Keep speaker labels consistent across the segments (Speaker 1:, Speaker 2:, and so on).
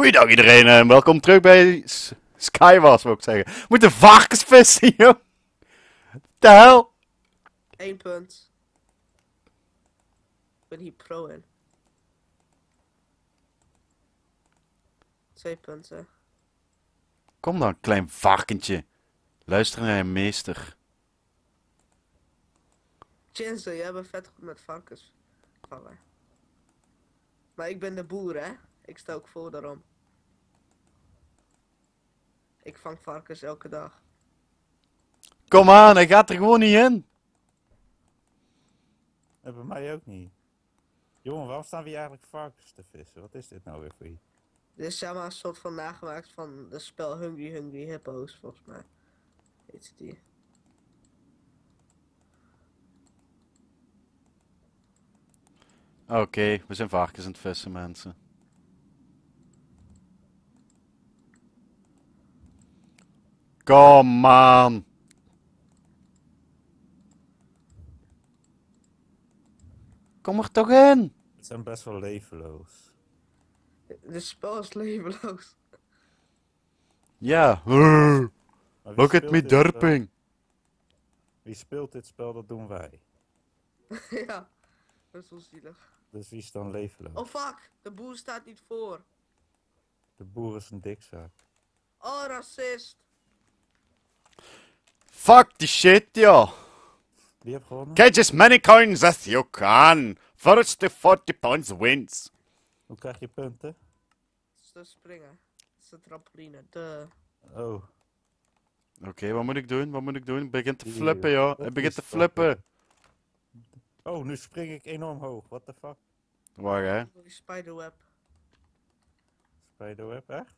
Speaker 1: Goeiedag iedereen en welkom terug bij Skywars, wil ik zeggen. Moet de varkens vissen, joh. De hel?
Speaker 2: Eén punt. Ik ben hier pro in. Twee punten.
Speaker 1: Kom dan, klein varkentje. Luister naar je meester.
Speaker 2: Chinzo, jij bent vet goed met varkens. Maar ik ben de boer, hè? Ik sta ook voor daarom. Ik vang varkens elke dag.
Speaker 1: Kom aan, hij gaat er gewoon niet in.
Speaker 3: En bij mij ook niet. Jongen, waarom staan we hier eigenlijk varkens te vissen? Wat is dit nou weer voor je?
Speaker 2: Dit is zeg maar een soort van nagemaakt van het spel Hungry Hungry Hippos, volgens mij. Heet die.
Speaker 1: Oké, we zijn varkens aan het vissen, mensen. Kom aan. Kom er toch in.
Speaker 3: Het zijn best wel levenloos.
Speaker 2: Dit spel is levenloos.
Speaker 1: Ja. Look at me
Speaker 3: spel?
Speaker 1: derping.
Speaker 3: Wie speelt dit spel, dat doen wij.
Speaker 2: ja, dat is wel zielig.
Speaker 3: Dus wie is dan levenloos?
Speaker 2: Oh fuck, de boer staat niet voor.
Speaker 3: De boer is een dikzak.
Speaker 2: Oh, racist.
Speaker 1: Fuck die shit, joh.
Speaker 3: Wie heeft gewonnen?
Speaker 1: Catch as many coins as you can. First to 40 points wins.
Speaker 3: Hoe krijg je punten?
Speaker 2: Het is de springen. Het is de trampoline. De.
Speaker 3: Oh,
Speaker 1: Oké, wat moet ik doen? Wat moet ik doen? Ik begin te flippen, joh.
Speaker 3: dat
Speaker 1: Ik begin te flippen.
Speaker 3: oh, nu spring ik enorm hoog. What the fuck?
Speaker 1: Wacht, hè.
Speaker 2: Spiderweb.
Speaker 3: Spiderweb, echt?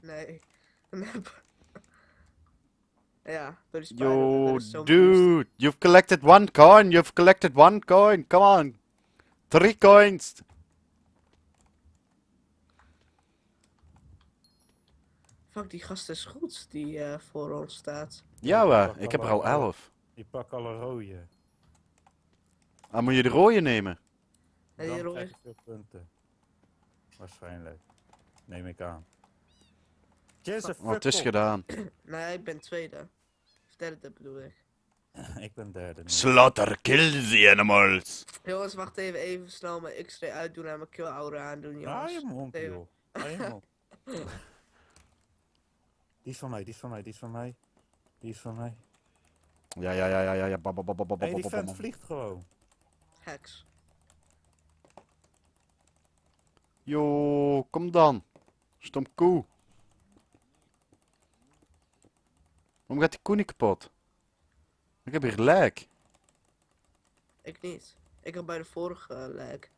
Speaker 2: Nee. Nep. ja,
Speaker 1: Yo,
Speaker 2: dat is zo'n boost.
Speaker 1: dude. You've collected one coin. You've collected one coin. Come on. Three coins.
Speaker 2: Fuck, die gast is goed die eh, voor ons staat.
Speaker 1: Ja,
Speaker 3: Ja.
Speaker 1: Ik heb er al elf.
Speaker 3: Die pak alle rode.
Speaker 1: Ah, moet je de rode nemen?
Speaker 2: En
Speaker 3: Dan
Speaker 2: die
Speaker 3: krijg
Speaker 2: rode.
Speaker 3: je veel punten. Waarschijnlijk. Neem ik aan.
Speaker 1: Oh, het is
Speaker 3: fuck
Speaker 1: gedaan.
Speaker 2: Nee, ik ben tweede. Of derde bedoel ik.
Speaker 3: op. Ik ben derde. nu.
Speaker 1: Slaughter, kill the animals.
Speaker 2: Jongens, wacht even, even snel mijn X-ray uitdoen en mijn kill aura aandoen,
Speaker 3: Hou je
Speaker 2: jongens.
Speaker 3: mond,
Speaker 2: Even.
Speaker 3: joh. Je mond. Die is van mij, die is van mij, die is van mij. Die is van mij.
Speaker 1: Ja, ja, ja, ja, ja, ja. Ba, ba, ba, ba, ba,
Speaker 3: Hé,
Speaker 1: ba,
Speaker 3: die vent vliegt gewoon.
Speaker 2: Hacks.
Speaker 1: Yo, kom dan. Stom koe. Waarom gaat die koe niet kapot? Ik heb hier lijk.
Speaker 2: Ik niet. Ik heb bij de vorige uh, lijk.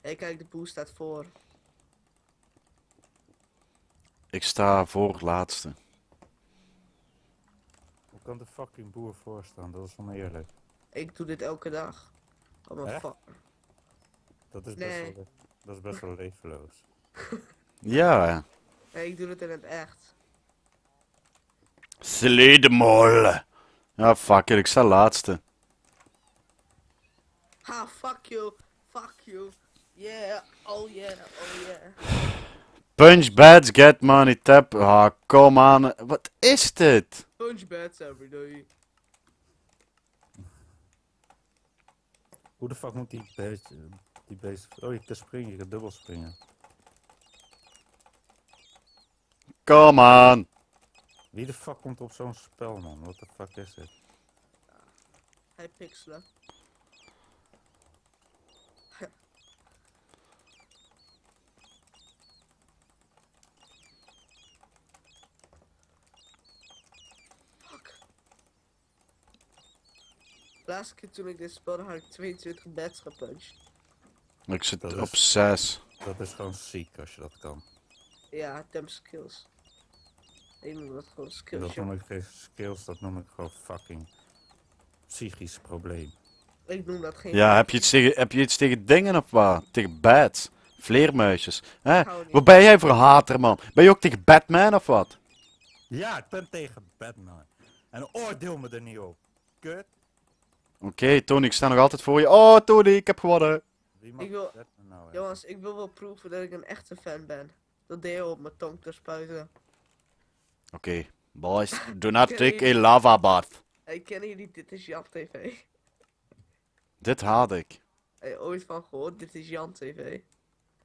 Speaker 2: Hé, kijk, de boer staat voor.
Speaker 1: Ik sta voor laatste.
Speaker 3: Hoe kan de fucking boer voorstaan? Dat is oneerlijk.
Speaker 2: Ik doe dit elke dag. Oh mijn fuck.
Speaker 3: Dat is best,
Speaker 2: Nee.
Speaker 3: wel, dat is best wel levenloos.
Speaker 1: Ja.
Speaker 2: Nee, ik doe het in het echt.
Speaker 1: Sledemol. Ja, fuck it, ik sta laatste.
Speaker 2: Ha, fuck you. Fuck you. Yeah. Oh yeah. Oh yeah.
Speaker 1: Punch bats, get money, tap. Ah, kom aan. Wat is dit?
Speaker 2: Punch bats every day.
Speaker 3: Hoe de fuck moet die beest... Die beest... Oh, je kan springen, je kan dubbel springen.
Speaker 1: Kom aan.
Speaker 3: Wie de fuck komt op zo'n spel, man? What the fuck is dit?
Speaker 2: Hij pixelen. Laatste keer toen ik dit speelde had ik 22 bats gepunched.
Speaker 1: Ik zit
Speaker 3: Dat
Speaker 1: op
Speaker 3: is-
Speaker 1: 6.
Speaker 3: Dat is gewoon ziek als je dat kan.
Speaker 2: Ja, dem skills. Ik noem dat gewoon skills.
Speaker 3: Dat noem ik geen skills, dat noem ik gewoon fucking psychisch probleem.
Speaker 2: Ik noem dat geen.
Speaker 1: Ja, heb je, iets tegen, heb je iets tegen dingen of wat? Tegen bats? Vleermuisjes? Hè? Wat ben jij voor hater, man? Ben je ook tegen Batman of wat?
Speaker 3: Ja, ik ben tegen Batman. En oordeel me er niet op. kut.
Speaker 1: Oké, Tony, ik sta nog altijd voor je. Oh, Tony, ik heb gewonnen.
Speaker 3: Wie mag
Speaker 2: Ik wil-
Speaker 3: dat nou hebben?
Speaker 2: Jongens, ik wil wel proeven dat ik een echte fan ben. Dat deel op mijn tong te spuiten.
Speaker 1: Oké, boys, do not take a lava bath.
Speaker 2: Hey, kennen jullie Dit is Jan TV?
Speaker 1: Dit haat ik.
Speaker 2: Hey, ooit van gehoord? Dit is Jan TV.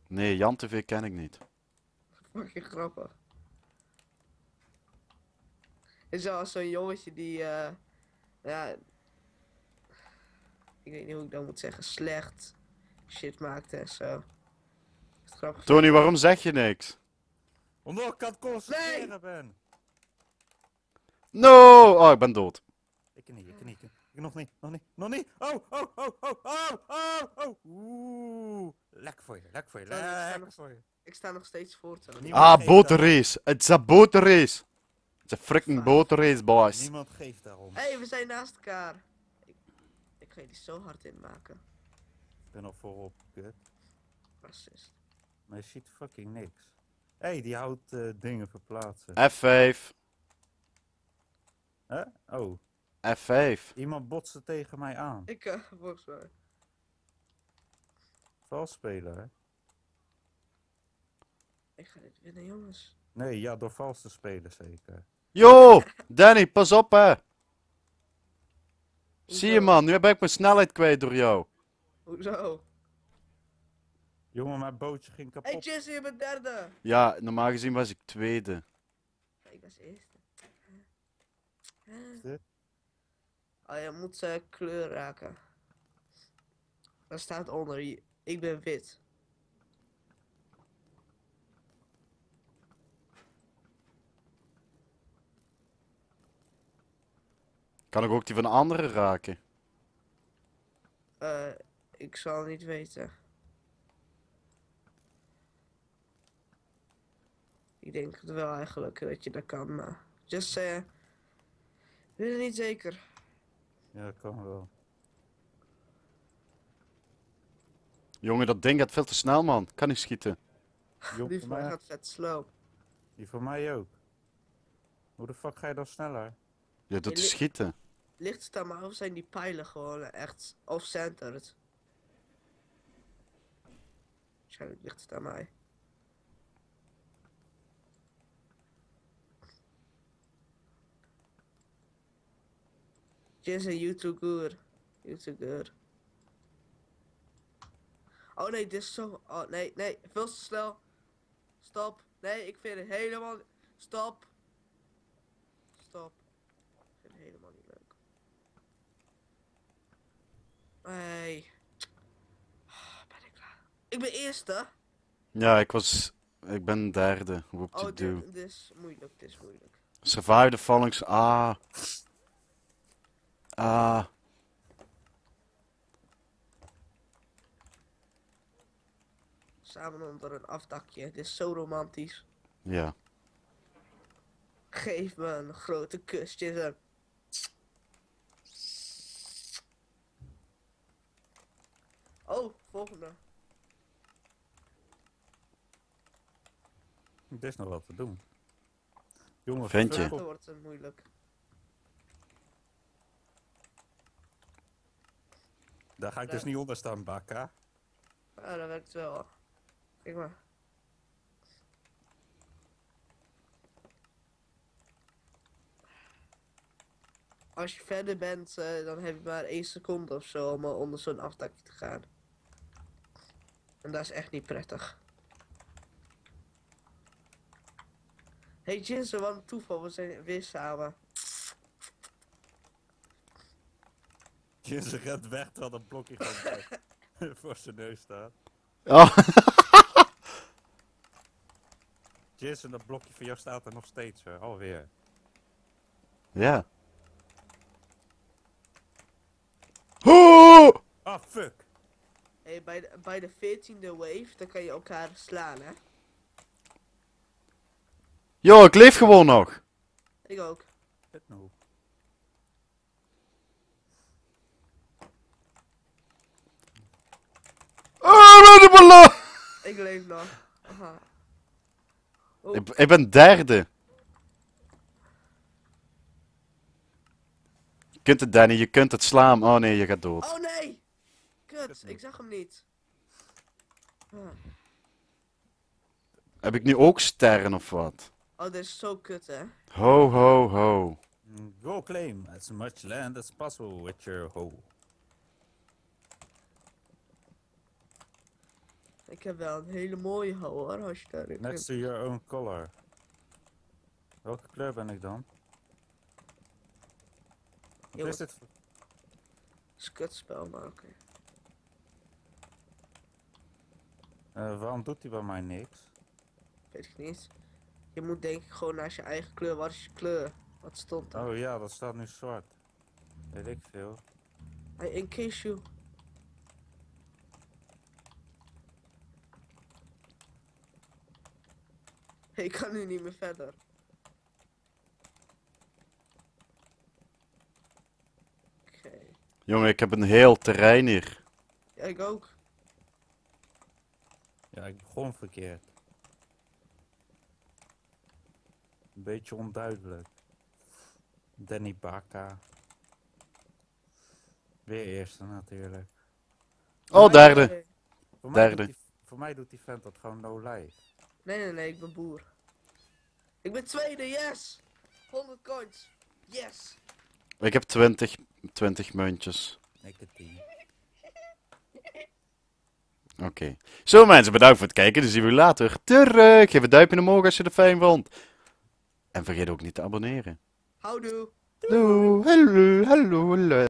Speaker 1: Nee, Jan TV ken ik niet.
Speaker 2: Fucking grappig. En zoals zo'n jongetje die, eh, ja, ik weet niet hoe ik dat moet zeggen, slecht shit maakte en zo. Is het grappig?
Speaker 1: Tony, waarom zeg je niks?
Speaker 3: Omdat ik aan het concentreren ben.
Speaker 1: No! Oh, ik ben dood.
Speaker 3: Ik niet, ik niet. Ik nog niet, nog niet, nog niet. Oh, oh, oh, oh, oh, oh, oh. Oeh. Lekker voor je, lekker voor je,
Speaker 2: Sorry, ik sta
Speaker 3: lekker
Speaker 2: nog-
Speaker 3: voor je.
Speaker 2: Ik sta nog steeds voor
Speaker 1: Ah, boterrace. It's a boterrace. It's a freaking
Speaker 2: Fuck.
Speaker 1: boterrace, boys.
Speaker 3: Niemand geeft daarom.
Speaker 2: Hé, hey, we zijn naast elkaar. Ik, ik ga je die zo hard inmaken.
Speaker 3: Ik ben al voorop, kut.
Speaker 2: Racist.
Speaker 3: Maar je ziet fucking niks. Hé, hey, die houdt eh, dingen verplaatsen.
Speaker 1: F5.
Speaker 3: Hè? Oh,
Speaker 1: F5.
Speaker 3: iemand botste tegen mij aan.
Speaker 2: Ik, eh, volgens mij.
Speaker 3: Vals spelen, hè?
Speaker 2: Ik ga dit winnen, jongens.
Speaker 3: Nee, ja, door vals te spelen zeker.
Speaker 1: Yo, Danny, pas op hè. Zie je man, nu ben ik mijn snelheid kwijt door jou.
Speaker 2: Hoezo?
Speaker 3: Jongen, mijn bootje ging kapot.
Speaker 2: hey, Jesse, je bent derde.
Speaker 1: Ja, normaal gezien was ik tweede.
Speaker 2: Ik was eerste.
Speaker 3: Is dit?
Speaker 2: Oh, je moet eh, kleur raken. Daar staat onder, je- ik ben wit.
Speaker 1: Kan ik ook die van de anderen raken?
Speaker 2: Ik zal niet weten. Ik denk het wel eigenlijk dat je dat kan, maar... Just say... Ik weet het niet zeker.
Speaker 3: Ja, kan wel.
Speaker 1: Jongen, dat ding gaat veel te snel man. Kan niet schieten.
Speaker 3: Jong,
Speaker 2: Die
Speaker 3: voor
Speaker 2: van mij gaat vet slow.
Speaker 3: die voor mij ook. Hoe de fuck ga je dan sneller?
Speaker 1: Je doet te
Speaker 2: li-
Speaker 1: schieten.
Speaker 2: Ligt het aan mij of zijn die pijlen gewoon echt off-centered? Waarschijnlijk ligt het aan mij. Jason, you too good. Oh nee, dit is zo... Oh nee, nee, veel te snel. Stop. Nee, ik vind het helemaal... Stop. Stop. Ik vind het helemaal niet leuk. Nee. Klaar? Ik ben eerste.
Speaker 1: Ja, ik was... Ik ben derde. Whoop
Speaker 2: Oh,
Speaker 1: to
Speaker 2: dit, is moeilijk, dit is moeilijk.
Speaker 1: Survive the fallings. Ah. Ah.
Speaker 2: Samen onder een afdakje, dit is zo romantisch.
Speaker 1: Ja.
Speaker 2: Geef me een grote kus, Jason. Oh, volgende.
Speaker 3: Er is nog wat te doen. Jongen,
Speaker 1: Ventje.
Speaker 3: op.
Speaker 2: wordt het moeilijk.
Speaker 3: Daar ga ik dus niet onder staan, bakka.
Speaker 2: Ah, dat werkt wel. Kijk maar. Als je verder bent, eh, dan heb je maar één seconde of zo om eh, onder zo'n afdakje te gaan. En dat is echt niet prettig. Hey Jinsen, wat een toeval, we zijn weer samen.
Speaker 3: Je rent weg terwijl dat blokje gewoon voor zijn neus staat.
Speaker 1: Oh.
Speaker 3: Jason, dat blokje voor jou staat er nog steeds, hè? alweer.
Speaker 1: ja. Oh!
Speaker 3: Ah, fuck!
Speaker 2: Hey, bij, de, bij de 14e wave, dan kan je elkaar slaan, hè?
Speaker 1: Yo, ik leef gewoon nog.
Speaker 2: Ik ook.
Speaker 3: Vet nou.
Speaker 1: Oh, de ballon!
Speaker 2: Ik leef nog. Aha. Oh,
Speaker 1: Ik, ik ben derde. kunt het, Danny, je kunt het slaan. Oh nee, je gaat dood.
Speaker 2: Oh nee! Kut, ik zag hem niet. Ah.
Speaker 1: Heb ik nu ook sterren of wat?
Speaker 2: Oh, dit is zo kut, hè?
Speaker 1: Ho, ho, ho.
Speaker 3: Go claim as much land as possible with your hoe.
Speaker 2: Ik heb wel een hele mooie hou hoor, als je daarin
Speaker 3: Next to your own color. Welke kleur ben ik dan? Wat is dit? voor-
Speaker 2: is een kutspel, maar oké.
Speaker 3: Eh, waarom doet hij bij mij niks?
Speaker 2: Weet ik niet. Je moet denk ik gewoon naast je eigen kleur. Wat is je kleur? Wat stond er?
Speaker 3: Oh ja, dat staat nu zwart. Weet ik veel.
Speaker 2: Hey, in case you. Ik kan nu niet meer verder. Oké.
Speaker 1: Jongen, ik heb een heel terrein hier.
Speaker 2: Ja, ik ook.
Speaker 3: Ja, ik begon verkeerd. Een beetje onduidelijk. Danny Baka. Weer eerste natuurlijk.
Speaker 1: Oh, derde.
Speaker 3: Voor mij,
Speaker 1: Derde.
Speaker 3: Doet die, voor mij doet die vent dat gewoon no life.
Speaker 2: nee, nee, nee, ik ben boer. Ik ben tweede, yes! 100 coins. Yes!
Speaker 1: Ik heb 20, 20 muntjes.
Speaker 3: Ik het tien.
Speaker 1: Oké. Zo mensen, bedankt voor het kijken. Dan zien we u later terug. Geef een duimpje omhoog als je het fijn vond. En vergeet ook niet te abonneren.
Speaker 2: Houdoe!
Speaker 1: Hallo, hallo, hallo, hallo.